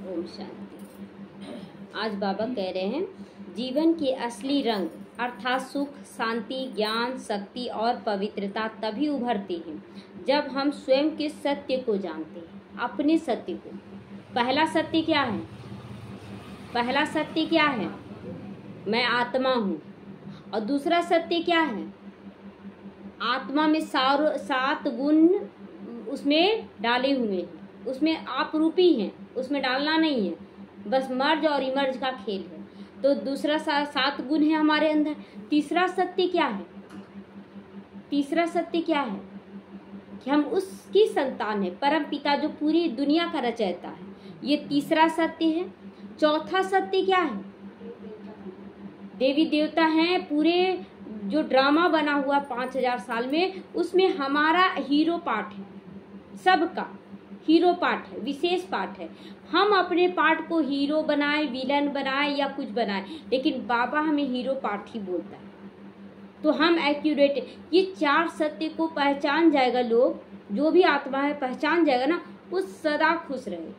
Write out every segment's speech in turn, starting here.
ओम शांति। आज बाबा कह रहे हैं, जीवन के असली रंग अर्थात सुख, शांति, ज्ञान, शक्ति और पवित्रता तभी उभरती हैं, जब हम स्वयं के सत्य को जानते हैं, अपने सत्य को। पहला सत्य क्या है? पहला सत्य क्या है? मैं आत्मा हूँ। और दूसरा सत्य क्या है? आत्मा में सार सात गुण उसमें डाले हुए हैं। उसमें आप रूपी हैं उसमें डालना नहीं है। बस मर्ज और इमर्ज का खेल है। तो दूसरा सा, सात गुण है हमारे अंदर। तीसरा सत्य क्या है? तीसरा सत्य क्या है? कि हम उसकी संतान है परम पिता जो पूरी दुनिया का रचयता है। ये तीसरा सत्य है। चौथा सत्य क्या है? देवी देवता हैं पूरे जो ड्रामा बना हुआ पाँच हज़ार साल में उसमें हमारा हीरो पार्ट है। सबका। हीरो पार्ट है, विशेष पार्ट है। हम अपने पार्ट को हीरो बनाए, विलन बनाए या कुछ बनाए, लेकिन बाबा हमें हीरो पार्ट ही बोलता है। तो हम एक्यूरेट ये चार सत्य को पहचान जाएगा लोग, जो भी आत्मा है, पहचान जाएगा ना, वो सदा खुश रहे।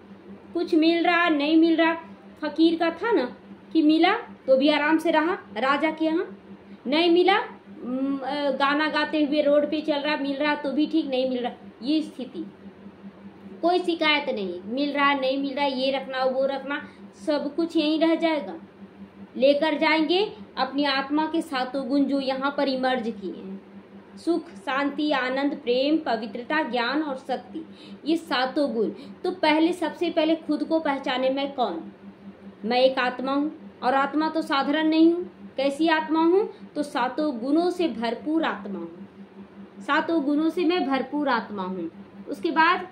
कुछ मिल रहा, नहीं मिल रहा, फकीर का था ना, कि मिला तो भी आराम से रहा, राजा के यहाँ। नहीं मिला गाना गाते हुए रोड पे चल रहा, मिल रहा तो भी ठीक, नहीं मिल रहा। ये स्थिति। कोई शिकायत नहीं। मिल रहा, नहीं मिल रहा, ये रखना, वो रखना, सब कुछ यहीं रह जाएगा। लेकर जाएँगे, अपनी आत्मा के सातों गुण जो यहाँ पर इमर्ज किए हैं। सुख, शांति, आनंद, प्रेम, पवित्रता, ज्ञान और शक्ति, ये सातों गुण। तो पहले, सबसे पहले खुद को पहचाने मैं कौन? मैं एक आत्मा हूँ, और आत्मा तो साधारण नहीं हूँ। कैसी आत्मा हूँ? तो सातों गुणों से भरपूर आत्मा हूँ। सातों गुणों से मैं भरपूर आत्मा हूँ। उसके बाद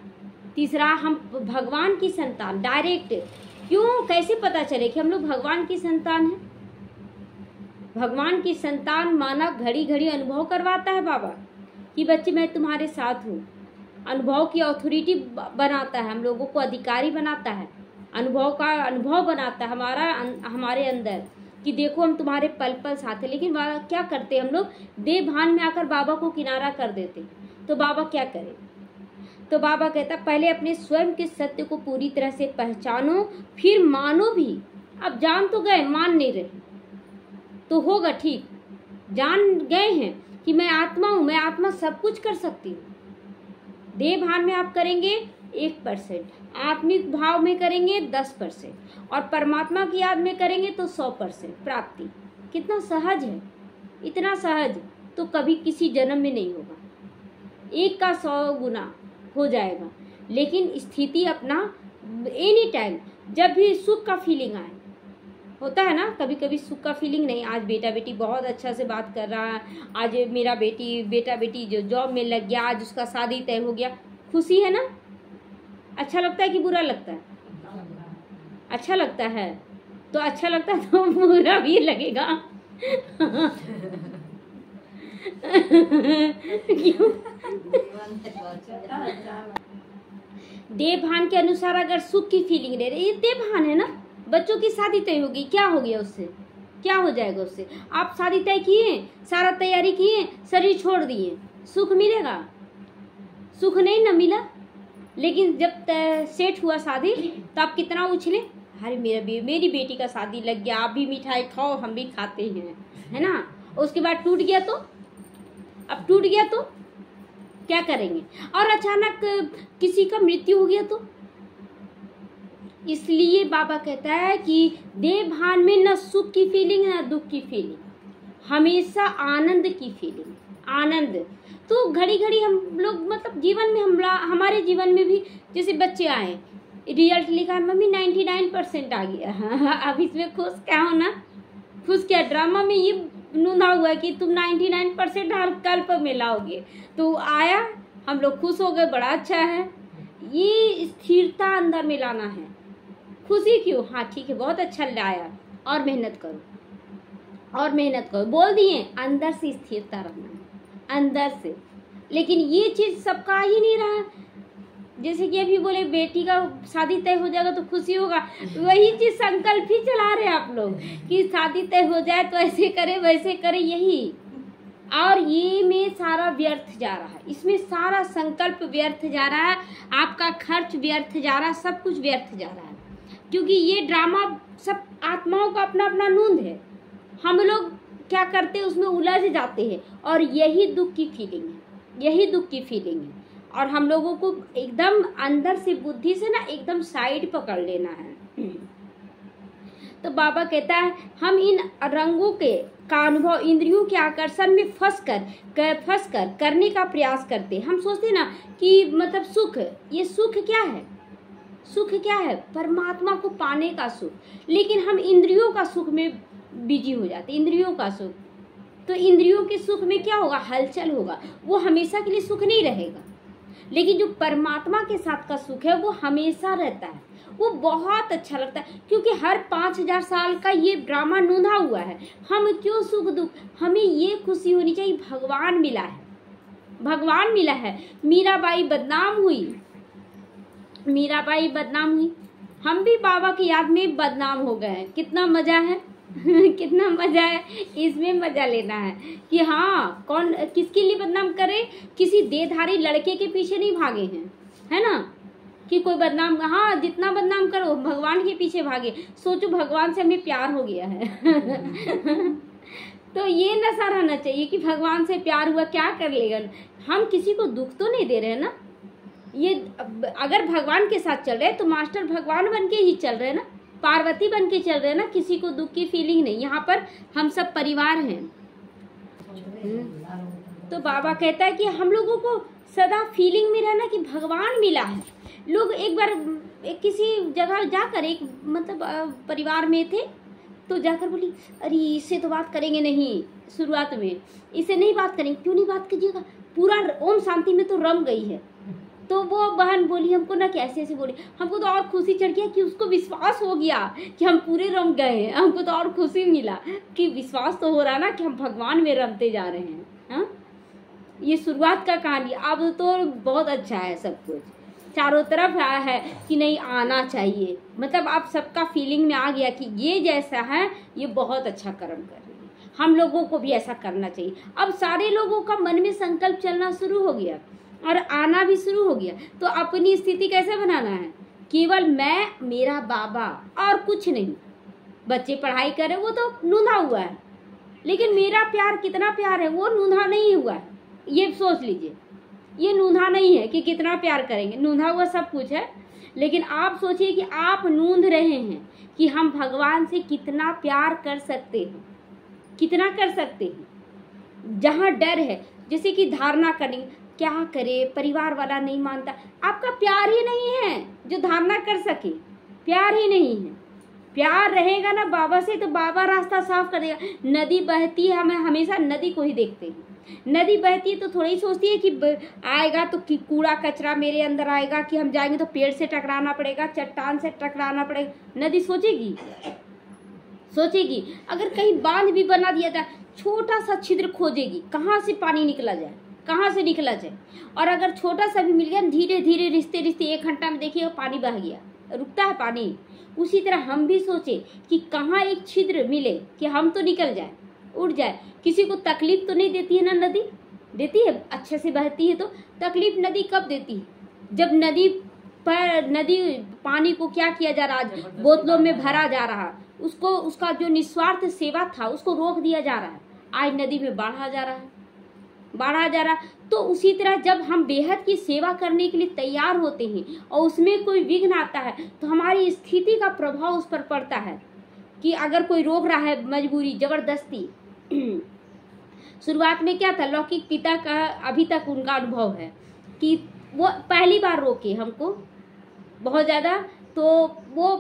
तीसरा, हम भगवान की संतान डायरेक्ट क्यों? कैसे पता चले कि हम लोग भगवान की संतान हैं? भगवान की संतान माना घड़ी घड़ी अनुभव करवाता है बाबा, कि बच्चे, मैं तुम्हारे साथ हूँ। अनुभव की अथॉरिटी बनाता है, हम लोगों को अधिकारी बनाता है। अनुभव का अनुभव बनाता है हमारा हमारे अंदर, कि देखो, हम तुम्हारे पल पल साथ हैं, लेकिन क्या करते हम लोग? देह भान में आकर बाबा को किनारा कर देते तो बाबा क्या करे? तो बाबा कहता, पहले अपने स्वयं के सत्य को पूरी तरह से पहचानो, फिर मानो भी। अब जान तो गए, मान नहीं रहे। तो होगा ठीक। जान गए हैं कि मैं आत्मा हूँ, मैं आत्मा सब कुछ कर सकती हूँ। देह भान में आप करेंगे, एक परसेंट। आत्मिक भाव में करेंगे, दस परसेंट। और परमात्मा की याद में करेंगे तो सौ परसेंट प्राप्ति। कितना सहज है। इतना सहज तो कभी किसी जन्म में नहीं होगा। एक का सौ गुना। हो जाएगा। लेकिन स्थिति अपना एनी टाइम जब भी सुख का फीलिंग आए। होता है ना कभी कभी सुख का फीलिंग नहीं, आज बेटा बेटी बहुत अच्छा से बात कर रहा है, आज मेरा बेटी बेटा बेटी जो जॉब में लग गया, आज उसका शादी तय हो गया, खुशी है ना? अच्छा लगता है कि बुरा लगता है? अच्छा लगता है। तो अच्छा लगता है तो बुरा भी लगेगा। क्यों? देवभान के अनुसार अगर सुख की फीलिंग ले रहे ये देवभान है ना? बच्चों की शादी तय होगी क्या हो गया उससे? क्या हो जाएगा उससे? आप शादी तय किए सारा तैयारी किए शरीर छोड़ दिए सुख मिलेगा? सुख नहीं ना मिला? लेकिन जब सेट हुआ शादी तो आप कितना उछले? अरे मेरा बे, मेरी बेटी का शादी लग गया आप भी मिठाई खाओ हम भी खाते हैं है ना? उसके बाद टूट गया तो? अब टूट गया तो? क्या करेंगे? और अचानक, किसी का मृत्यु हो गया तो? इसलिए बाबा कहता है कि देह भान में न सुख की फीलिंग न दुख की फीलिंग हमेशा आनंद की फीलिंग आनंद। तो घड़ी घड़ी हम लोग मतलब जीवन में हम हमारे जीवन में भी, जैसे बच्चे आए, रिज़ल्ट लिखा है मम्मी नाइन्टी नाइन परसेंट आ गया। अब इसमें खुश क्या होना? खुश क्या? ड्रामा में ये नूंदा हुआ कि तुम नाइन्टी नाइन परसेंट हर कल्प में लाओगे तो आया, हम लोग खुश हो गए, बड़ा अच्छा है। ये स्थिरता अंदर में लाना है। खुशी क्यों? हाँ ठीक है, बहुत अच्छा लाया। और मेहनत करो। और मेहनत करो। बोल दिए, अंदर से स्थिरता रखना अंदर से। लेकिन ये चीज़ सबका ही नहीं रहा। जैसे कि अभी बोले, बेटी का शादी तय हो जाएगा तो खुशी होगा। वही चीज़ संकल्प ही चला रहे आप लोग, कि शादी तय हो जाए तो ऐसे करे, वैसे करे, यही। और ये में सारा व्यर्थ जा रहा है। इसमें सारा संकल्प व्यर्थ जा रहा है, आपका खर्च व्यर्थ जा रहा है, सब कुछ व्यर्थ जा रहा है। क्योंकि ये ड्रामा सब आत्माओं का अपना अपना नूंद है। हम लोग क्या करते हैं, उसमें उलझ जाते हैं और यही दुख की फीलिंग है। यही दुख की फीलिंग है। और हम लोगों को एकदम अंदर से बुद्धि से ना एकदम साइड पकड़ लेना है। तो बाबा कहता है हम इन रंगों के का अनुभव इंद्रियों के आकर्षण में फंस कर, कर फंस कर करने का प्रयास करते हम सोचते ना कि मतलब सुख ये सुख क्या है? सुख क्या है? परमात्मा को पाने का सुख। लेकिन हम इंद्रियों का सुख में बिज़ी हो जाते इंद्रियों का सुख। तो इंद्रियों के सुख में क्या होगा? हलचल होगा। वो हमेशा के लिए सुख नहीं रहेगा। लेकिन जो परमात्मा के साथ का सुख है, वो हमेशा रहता है। वो बहुत अच्छा लगता है, क्योंकि हर पाँच हज़ार साल का ये ड्रामा नूंधा हुआ है। हम क्यों सुख दुख, हमें ये खुशी होनी चाहिए, भगवान मिला है। भगवान मिला है। मीराबाई बदनाम हुई। मीराबाई बदनाम हुई। हम भी बाबा की याद में बदनाम हो गए हैं। कितना मज़ा है। कितना मज़ा है, इसमें मज़ा लेना है। कि हाँ कौन, किसके लिए बदनाम करे? किसी देधारी लड़के के पीछे नहीं भागे हैं, है ना? कि कोई बदनाम हाँ जितना बदनाम करो, भगवान के पीछे भागे। सोचो, भगवान से हमें प्यार हो गया है। तो ये नशा रहना चाहिए कि भगवान से प्यार हुआ, क्या कर लेगा? हम किसी को दुख तो नहीं दे रहे ना? ये अगर भगवान के साथ चल रहे तो मास्टर भगवान बन के ही चल रहे ना? पार्वती बन के चल रहे हैं ना, किसी को दुख की फीलिंग नहीं। यहाँ पर हम सब परिवार हैं। तो बाबा कहता है कि हम लोगों को सदा फीलिंग में रहना कि भगवान मिला है। लोग एक बार, एक किसी जगह जाकर, एक मतलब परिवार में थे तो जाकर बोली, अरे, इससे तो बात करेंगे नहीं शुरुआत में। इससे नहीं बात करेंगे। क्यों नहीं बात कीजिएगा? पूरा ओम शांति में तो रम गई है। तो वो बहन बोली, हमको ना कैसे ऐसे बोली? हमको तो और खुशी चढ़ गया कि उसको विश्वास हो गया कि हम पूरे रम गए हैं। हमको तो और खुशी मिला कि विश्वास तो हो रहा ना कि हम भगवान में रमते जा रहे हैं, हा? ये शुरुआत का कहानी। अब तो बहुत अच्छा है सब कुछ। चारों तरफ़ है कि नहीं, आना चाहिए। मतलब आप सबका फीलिंग में आ गया कि ये जैसा है, ये बहुत अच्छा कर्म कर रही है। हम लोगों को भी ऐसा करना चाहिए। अब सारे लोगों का मन में संकल्प चलना शुरू हो गया। और आना भी शुरू हो गया। तो अपनी स्थिति कैसे बनाना है? केवल मैं, मेरा बाबा और कुछ नहीं। बच्चे पढ़ाई करे वो तो नूंधा हुआ है। लेकिन मेरा प्यार कितना प्यार है, वो नूंधा नहीं हुआ है। ये सोच लीजिए। ये नूंधा नहीं है कि कितना प्यार करेंगे। नूंधा हुआ सब कुछ है। लेकिन आप सोचिए कि आप नूंध रहे हैं कि हम भगवान से कितना प्यार कर सकते हैं। कितना कर सकते हैं? जहाँ डर है, जैसे कि धारणा करनी। क्या करे? परिवार वाला नहीं मानता। आपका प्यार ही नहीं है जो धारणा कर सके। प्यार ही नहीं है। प्यार रहेगा ना बाबा से तो बाबा रास्ता साफ़ कर देगा। नदी बहती है, हमें हमेशा नदी को ही देखते हैं। नदी बहती है तो थोड़ी सोचती है कि आएगा तो कि कूड़ा कचरा मेरे अंदर आएगा कि हम जाएँगे तो पेड़ से टकराना पड़ेगा, चट्टान से टकराना पड़ेगा। नदी सोचेगी? सोचेगी। अगर कहीं बाँध भी बना दिया था छोटा सा छिद्र खोजेगी, कहाँ से पानी निकला जाए? कहाँ से निकला जाए? और अगर छोटा सा भी मिल गया धीरे धीरे रिश्ते रिश्ते एक घंटा में देखिए पानी बह गया रुकता है पानी। उसी तरह हम भी सोचे कि कहाँ एक छिद्र मिले कि हम तो निकल जाए उड़ जाए। किसी को तकलीफ़ तो नहीं देती है ना नदी? देती है अच्छे से बहती है तो। तकलीफ़ नदी कब देती है? जब नदी पर नदी पानी को क्या किया जा रहा? बोतलों में भरा जा रहा। उसको उसका जो निस्वार्थ सेवा था उसको रोक दिया जा रहा है। आज नदी में बाढ़ा जा रहा है। बढ़ा जा रहा। तो उसी तरह जब हम बेहद की सेवा करने के लिए तैयार होते हैं और उसमें कोई विघ्न आता है तो हमारी स्थिति का प्रभाव उस पर पड़ता है कि अगर कोई रोक रहा है, मजबूरी, ज़बरदस्ती। शुरुआत में क्या था? लौकिक पिता का अभी तक उनका अनुभव है कि वो पहली बार रोके हमको बहुत ज़्यादा तो वो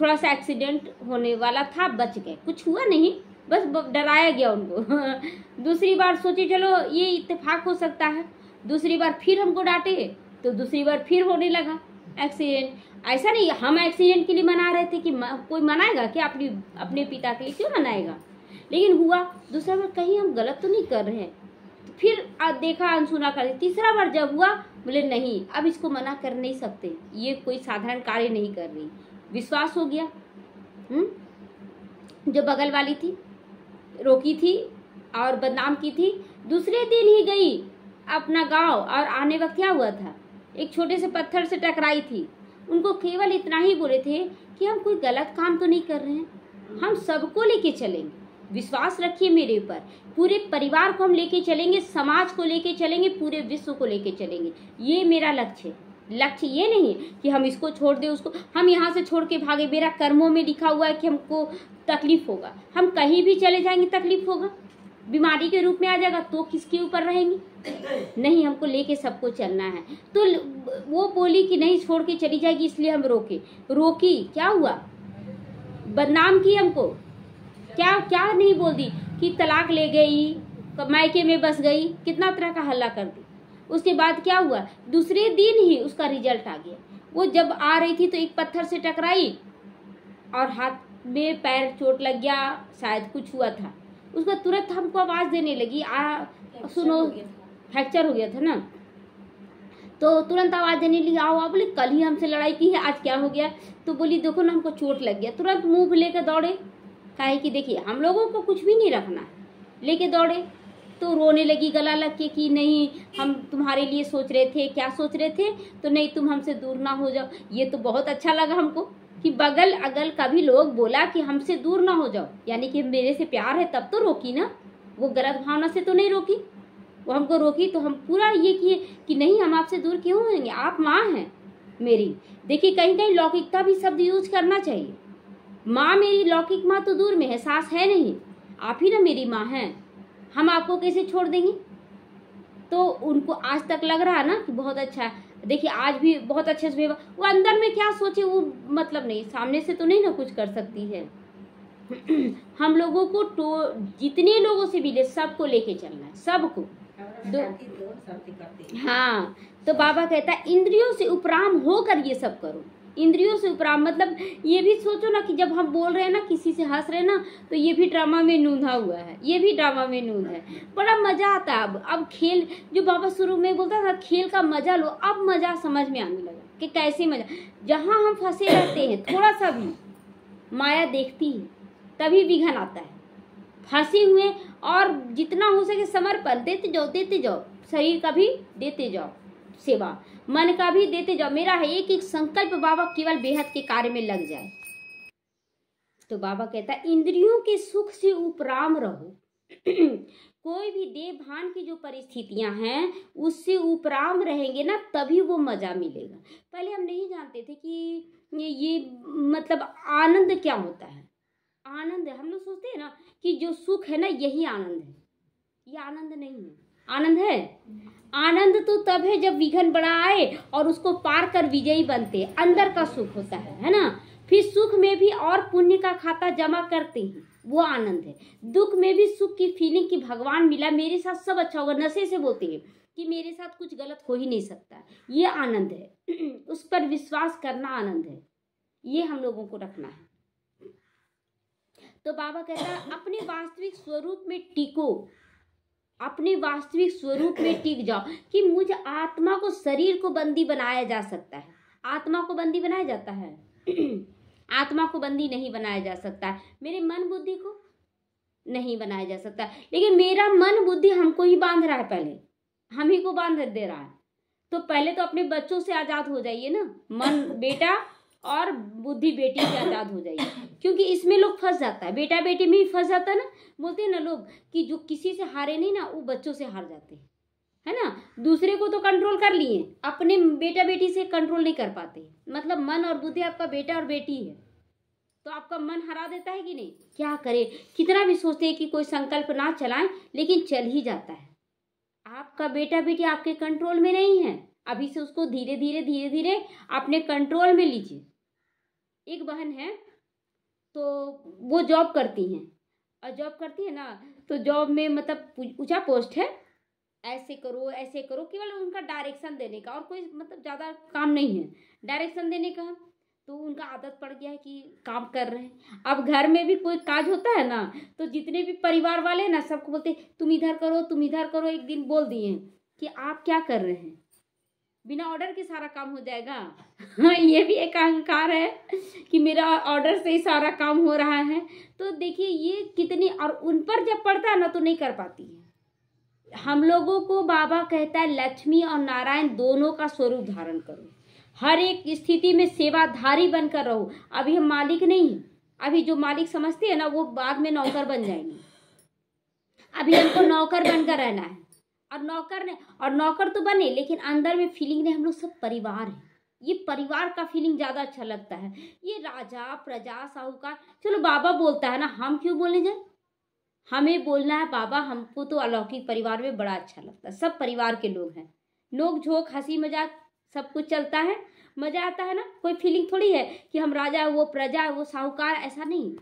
थोड़ा सा एक्सीडेंट होने वाला था, बच गए। कुछ हुआ नहीं। बस डराया गया उनको। दूसरी बार सोचे, चलो, ये इत्तेफाक हो सकता है। दूसरी बार फिर हमको डांटे तो दूसरी बार फिर होने लगा एक्सीडेंट ऐसा नहीं, हम एक्सीडेंट के लिए मना रहे थे कि कोई मनाएगा क्या अपनी, अपने पिता के लिए? क्यों मनाएगा? लेकिन हुआ, दूसरा बार कहीं हम गलत तो नहीं कर रहे हैं। तो फिर देखा, अनसुना कर तीसरा बार जब हुआ, बोले, नहीं, अब इसको मना कर नहीं सकते। ये कोई साधारण कार्य नहीं कर रही। विश्वास हो गया। हम्म? जो बगल वाली थी रोकी थी और बदनाम की थी। दूसरे दिन ही गई अपना गाँव और आने वक्त क्या हुआ था? एक छोटे से पत्थर से टकराई थी। उनको केवल इतना ही बोले थे कि हम कोई गलत काम तो नहीं कर रहे हैं। हम सबको लेके चलेंगे। विश्वास रखिए मेरे ऊपर। पूरे परिवार को हम लेके चलेंगे, समाज को लेके चलेंगे, पूरे विश्व को लेके चलेंगे। ये मेरा लक्ष्य है। लक्ष्य ये नहीं है कि हम इसको छोड़ दें उसको। हम यहाँ से छोड़ के भागे। मेरा कर्मों में लिखा हुआ है कि हमको तकलीफ़ होगा। हम कहीं भी चले जाएँगे, तकलीफ़ होगा। बीमारी के रूप में आ जाएगा तो किसके ऊपर रहेंगे? नहीं, हमको लेके सबको चलना है। तो वो बोली कि नहीं, छोड़ के चली जाएगी, इसलिए हम रोके। रोकी, क्या हुआ? बदनाम की हमको। क्या क्या नहीं बोल दी कि तलाक ले गई, मायके में बस गई, कितना तरह का हल्ला कर दी। उसके बाद क्या हुआ? दूसरे दिन ही उसका रिज़ल्ट आ गया। वो जब आ रही थी तो एक पत्थर से टकराई और हाथ में पैर चोट लग गया शायद कुछ हुआ था। उसका तुरंत हमको आवाज़ देने लगी आ सुनो फ्रैक्चर हो गया था ना? तो तुरंत आवाज़ देने लगी आओ आओ बोले कल ही हमसे लड़ाई की है आज क्या हो गया? तो बोली देखो ना हमको चोट लग गया। तुरंत मुँह लेकर दौड़े। कहे कि देखिए हम लोगों को कुछ भी नहीं रखना। लेके दौड़े। तो रोने लगी, गला लग के कि नहीं, हम तुम्हारे लिए सोच रहे थे, क्या सोच रहे थे? तो नहीं, तुम हमसे दूर ना हो जाओ। ये तो बहुत अच्छा लगा हमको कि बगल अगल कभी लोग बोला कि हमसे दूर ना हो जाओ। यानी कि मेरे से प्यार है, तब तो रोकी ना। वो गलत भावना से तो नहीं रोकी। वो हमको रोकी तो हम पूरा ये किए कि नहीं, हम आपसे दूर क्यों होंगे? आप माँ हैं मेरी। देखिए कहीं कहीं लौकिकता भी शब्द यूज़ करना चाहिए। माँ मेरी लौकिक माँ तो दूर में है, सास है नहीं। आप ही ना मेरी माँ हैं। हम आपको कैसे छोड़ देंगे? तो उनको आज तक लग रहा है ना कि बहुत अच्छा है। देखिए आज भी बहुत अच्छे से व्यवहार वो अंदर में क्या सोचे वो मतलब नहीं सामने से तो नहीं ना कुछ कर सकती है। हम लोगों को तो जितने लोगों से मिले सबको लेके चलना है सबको। दो हाँ तो बाबा कहता है इंद्रियों से उपराम होकर ये सब करो। इंद्रियों से उपराम मतलब ये भी सोचो ना कि जब हम बोल रहे हैं ना, किसी से हंस रहे हैं ना तो ये भी ड्रामा में नूंधा हुआ है। ये भी ड्रामा में नूंद है। बड़ा मज़ा आता है अब। अब खेल जो बाबा शुरू में बोलता था, खेल का मज़ा लो। अब मज़ा समझ में आने लगा कि कैसे मज़ा। जहाँ हम फंसे रहते हैं, थोड़ा सा भी माया देखती है, तभी विघन आता है। फंसे हुए और जितना हो सके समर्पण, देते जाओ देते जाओ। शरीर का भी देते जाओ। सेवा। मन का भी देते जाओ। मेरा है एक एक संकल्प बाबा केवल बेहद के कार्य में लग जाए। तो बाबा कहता है इंद्रियों के सुख से उपराम रहो। कोई भी देह भान की जो परिस्थितियाँ हैं उससे उपराम रहेंगे ना तभी वो मज़ा मिलेगा। पहले हम नहीं जानते थे कि ये, ये मतलब आनंद क्या होता है। आनंद हम लोग सोचते हैं ना कि जो सुख है ना यही आनंद है। ये आनंद नहीं है। आनंद है? आनंद तो तब है जब विघन बड़ा आए और उसको पार कर विजयी बनते। अंदर का सुख होता है है ना? फिर सुख में भी और पुण्य का खाता जमा करते हैं, वो आनंद है। दुख में भी सुख की फीलिंग कि भगवान मिला, मेरे साथ सब अच्छा होगा नशे से बोलते हैं कि मेरे साथ कुछ गलत हो ही नहीं सकता। ये आनंद है। उस पर विश्वास करना आनंद है। ये हम लोगों को रखना है। तो बाबा कहता है, अपने वास्तविक स्वरूप में टिको। अपने वास्तविक स्वरूप में टिक जाओ कि मुझ आत्मा को शरीर को बंदी बनाया जा सकता है। आत्मा को बंदी बनाया जाता है? आत्मा को बंदी नहीं बनाया जा सकता। है मेरे मन बुद्धि को नहीं बनाया जा सकता। लेकिन मेरा मन बुद्धि हमको ही बाँध रहा है पहले। हम ही को बाँध दे रहा है। तो पहले तो अपने बच्चों से आज़ाद हो जाइए ना। मन, बेटा और बुद्धि बेटी की आज़ाद हो जाएगी। क्योंकि इसमें लोग फंस जाता है। बेटा बेटी में ही फंस जाता है ना? बोलते हैं ना लोग कि जो किसी से हारे नहीं ना, वो बच्चों से हार जाते हैं। है ना? दूसरे को तो कंट्रोल कर लिए, अपने बेटा बेटी से कंट्रोल नहीं कर पाते। मतलब मन और बुद्धि आपका बेटा और बेटी है। तो आपका मन हरा देता है कि नहीं? क्या करे? कितना भी सोचते हैं कि कोई संकल्प ना चलाएँ, लेकिन चल ही जाता है। आपका बेटा बेटी आपके कंट्रोल में नहीं है। अभी से उसको धीरे धीरे धीरे धीरे अपने कंट्रोल में लीजिए। एक बहन है तो वो जॉब करती हैं। और जॉब करती है ना तो जॉब में मतलब ऊँचा पोस्ट है। ऐसे करो ऐसे करो, केवल उनका डायरेक्शन देने का, और कोई मतलब ज़्यादा काम नहीं है। डायरेक्शन देने का तो उनका आदत पड़ गया है कि काम कर रहे हैं। अब घर में भी कोई काज होता है ना तो जितने भी परिवार वाले हैं ना, सबको बोलते तुम इधर करो, तुम इधर करो। एक दिन बोल दिए कि, आप क्या कर रहे हैं? बिना ऑर्डर के सारा काम हो जाएगा। हाँ ये भी एक अहंकार है कि मेरा ऑर्डर से ही सारा काम हो रहा है। तो देखिए, ये कितनी और उन पर जब पड़ता है ना तो नहीं कर पाती है। हम लोगों को बाबा कहता है, लक्ष्मी और नारायण दोनों का स्वरूप धारण करो। हर एक स्थिति में सेवाधारी बनकर रहो। अभी हम मालिक नहीं अभी जो मालिक समझते हैं ना, वो बाद में नौकर बन जाएँगे। अभी हमको नौकर बनकर रहना है। और नौकर ने, और नौकर तो बने, लेकिन अंदर में फीलिंग ने हम लोग सब परिवार है। ये परिवार का फीलिंग ज़्यादा अच्छा लगता है। ये राजा, प्रजा, साहूकार, चलो बाबा बोलता है ना, हम क्यों बोलने जाए? हमें बोलना है, बाबा हमको तो अलौकिक परिवार में बड़ा अच्छा लगता है। सब परिवार के लोग हैं। नोक झोंक, हँसी, मज़ाक, सब कुछ चलता है। मज़ा आता है ना? कोई फीलिंग थोड़ी है कि हम राजा वो प्रजा वो साहूकार ऐसा नहीं।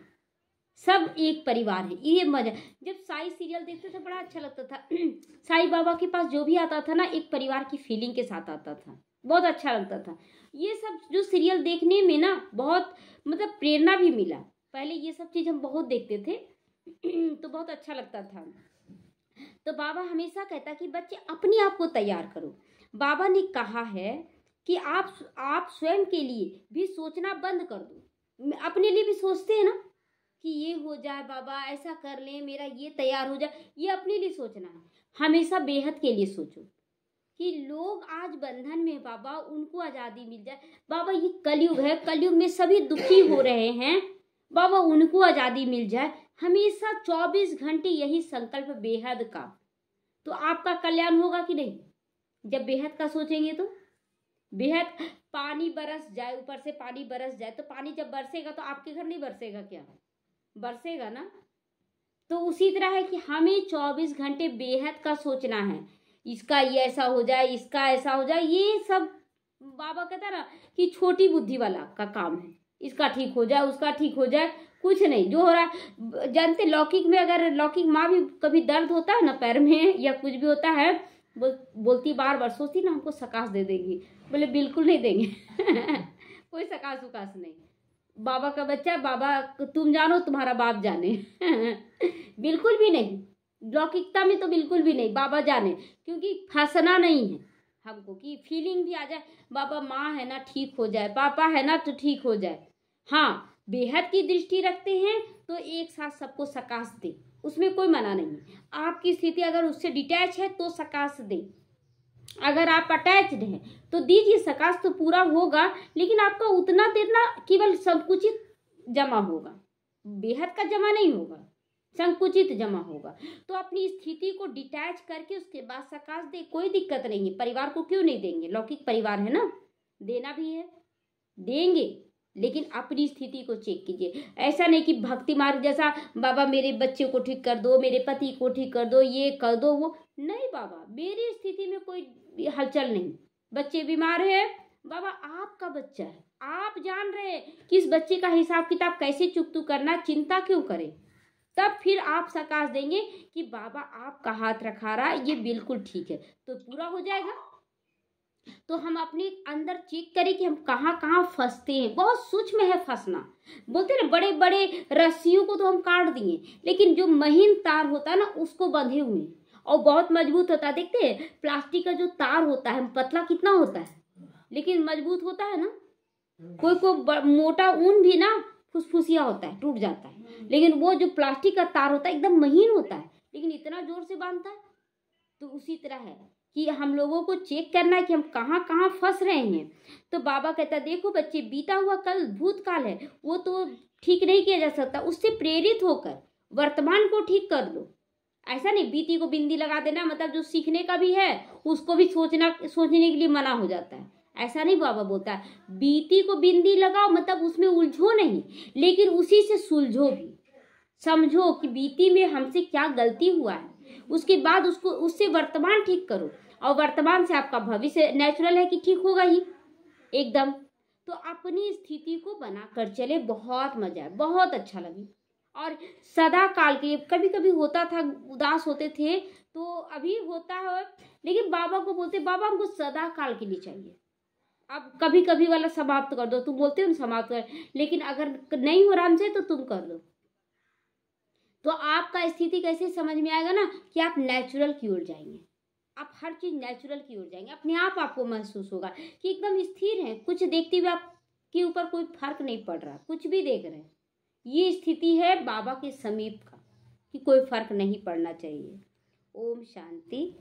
सब एक परिवार है। ये मज़ा। जब साई सीरियल देखते थे, बड़ा अच्छा लगता था। साई बाबा के पास जो भी आता था ना, एक परिवार की फीलिंग के साथ आता था। बहुत अच्छा लगता था। ये सब जो सीरियल देखने में ना, बहुत मतलब प्रेरणा भी मिला। पहले ये सब चीज़ हम बहुत देखते थे। तो बहुत अच्छा लगता था। तो बाबा हमेशा कहता कि, बच्चे, अपने आप को तैयार करो। बाबा ने कहा है कि, आप आप स्वयं के लिए भी सोचना बंद कर दो। अपने लिए भी सोचते हैं ना कि ये हो जाए, बाबा, ऐसा कर लें, मेरा ये तैयार हो जाए, ये अपने लिए सोचना है। हमेशा बेहद के लिए सोचो कि लोग आज बंधन में बाबा, उनको आज़ादी मिल जाए। बाबा, ये कलयुग है, कलयुग में सभी दुखी हो रहे हैं। बाबा, उनको आज़ादी मिल जाए। हमेशा चौबीस घंटे यही संकल्प बेहद का। तो आपका कल्याण होगा कि नहीं? जब बेहद का सोचेंगे तो? बेहद पानी बरस जाए, ऊपर से पानी बरस जाए तो पानी जब बरसेगा तो आपके घर नहीं बरसेगा क्या? बरसेगा ना? तो उसी तरह है कि हमें चौबीस घंटे बेहद का सोचना है। इसका ये ऐसा हो जाए, इसका ऐसा हो जाए, ये सब बाबा कहता ना कि छोटी बुद्धि वाला का काम है। इसका ठीक हो जाए, उसका ठीक हो जाए, कुछ नहीं। जो हो रहा है, जानते लौकिक में अगर, लौकिक माँ भी कभी दर्द होता है ना पैर में या कुछ भी होता है, बोल, बोलती बार बार, सोचती ना हमको सकाश दे देगी। बोले, बिल्कुल नहीं देंगे। कोई सकाश उकाश नहीं। बाबा का बच्चा, बाबा तुम जानो, तुम्हारा बाप जाने। बिल्कुल भी नहीं। लौकिकता में तो बिल्कुल भी नहीं, बाबा जाने, क्योंकि फंसना नहीं है हमको कि फीलिंग भी आ जाए, बाबा माँ है ना, ठीक हो जाए, पापा है ना तो ठीक हो जाए। हाँ बेहद की दृष्टि रखते हैं तो एक साथ सबको सकाश दे, उसमें कोई मना नहीं आपकी स्थिति अगर उससे डिटैच है तो सकाश दे। अगर आप अटैच्ड हैं तो दीजिए सकाश तो पूरा होगा, लेकिन आपका उतना देर ना केवल संकुचित जमा होगा। बेहद का जमा नहीं होगा, संकुचित जमा होगा। तो अपनी स्थिति को डिटैच करके उसके बाद सकाश दे, कोई दिक्कत नहीं है। परिवार को क्यों नहीं देंगे? लौकिक परिवार है ना? देना भी है। देंगे, लेकिन अपनी स्थिति को चेक कीजिए। ऐसा नहीं कि भक्ति मार्ग जैसा, बाबा मेरे बच्चे को ठीक कर दो, मेरे पति को ठीक कर दो, ये कर दो, वो नहीं बाबा, मेरी स्थिति में कोई हलचल नहीं। बच्चे बीमार है। बाबा, आपका बच्चा है। आप जान रहे हैं कि इस बच्चे का हिसाब किताब कैसे चुकतू करना, चिंता क्यों करें? तब फिर आप सकाश देंगे कि बाबा, आपका हाथ रखा रहा ये बिल्कुल ठीक है। तो पूरा हो जाएगा। तो हम अपने अंदर चेक करें कि हम कहाँ कहाँ फंसते हैं। बहुत सूक्ष्म है फंसना। बोलते ना बड़े बड़े रस्सियों को तो हम काट दिए, लेकिन जो महीन तार होता है ना, उसको बंधे हुए और बहुत मज़बूत होता है। देखते हैं, प्लास्टिक का जो तार होता है, पतला कितना होता है? लेकिन मज़बूत होता है ना? कोई कोई मोटा ऊन भी ना फुसफुसिया होता है, टूट जाता है। लेकिन वो जो प्लास्टिक का तार होता है, एकदम महीन होता है। लेकिन इतना ज़ोर से बांधता है तो उसी तरह है कि हम लोगों को चेक करना है कि हम कहाँ कहाँ फंस रहे हैं। तो बाबा कहता है, देखो बच्चे, बीता हुआ कल, भूतकाल है। वो तो ठीक नहीं किया जा सकता। उससे प्रेरित होकर, वर्तमान को ठीक कर दो ऐसा नहीं, बीती को बिंदी लगा देना मतलब जो सीखने का भी है, उसको भी सोचना, सोचने के लिए मना हो जाता है। ऐसा नहीं बाबा बोलता है। बीती को बिंदी लगाओ मतलब उसमें उलझो नहीं, लेकिन उसी से सुलझो भी। समझो कि बीती में हमसे क्या गलती हुआ है। उसके बाद उसको, उससे वर्तमान ठीक करो, और वर्तमान से आपका भविष्य नेचुरल है कि ठीक होगा ही, एकदम। तो अपनी स्थिति को बना कर चले, बहुत मज़ा है बहुत अच्छा लगे। और सदा काल के कभी कभी होता था, उदास होते थे तो अभी होता है, लेकिन बाबा को बोलते, बाबा, हमको सदा काल के लिए चाहिए। अब कभी कभी वाला समाप्त कर दो, तुम बोलते हो समाप्त कर, लेकिन अगर नहीं हो रहा से तो तुम कर दो। तो आपका स्थिति कैसे समझ में आएगा ना, कि आप नेचुरल की ओर जाएँगे। आप हर चीज़ नेचुरल की ओर जाएँगे। अपने आप आपको महसूस होगा कि एकदम स्थिर है। कुछ देखते हुए आपके ऊपर कोई फ़र्क नहीं पड़ रहा, कुछ भी देख रहे हैं। ये स्थिति है बाबा के समीप का कि कोई फ़र्क नहीं पड़ना चाहिए। ओम शांति।